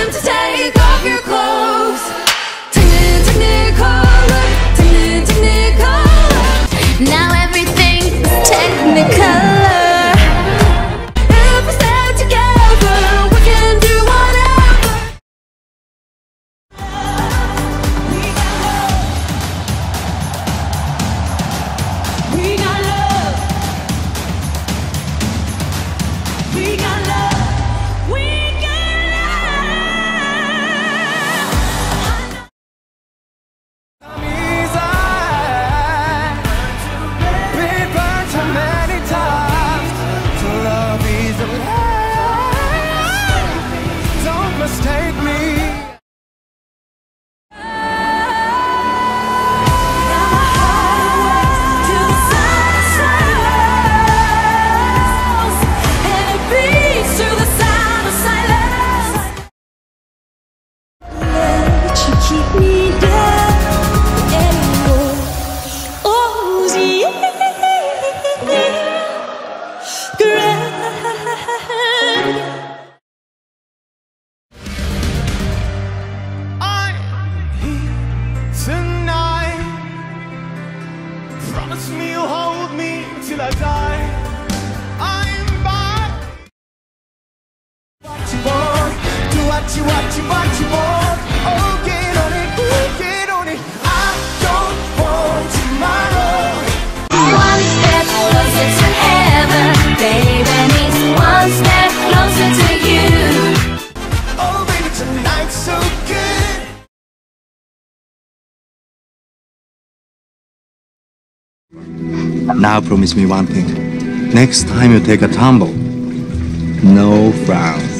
time to take off your clothes. Promise me you'll hold me till I die. I'm back. What you want? Do what you what you what you want. Now promise me one thing. Next time you take a tumble, no frowns.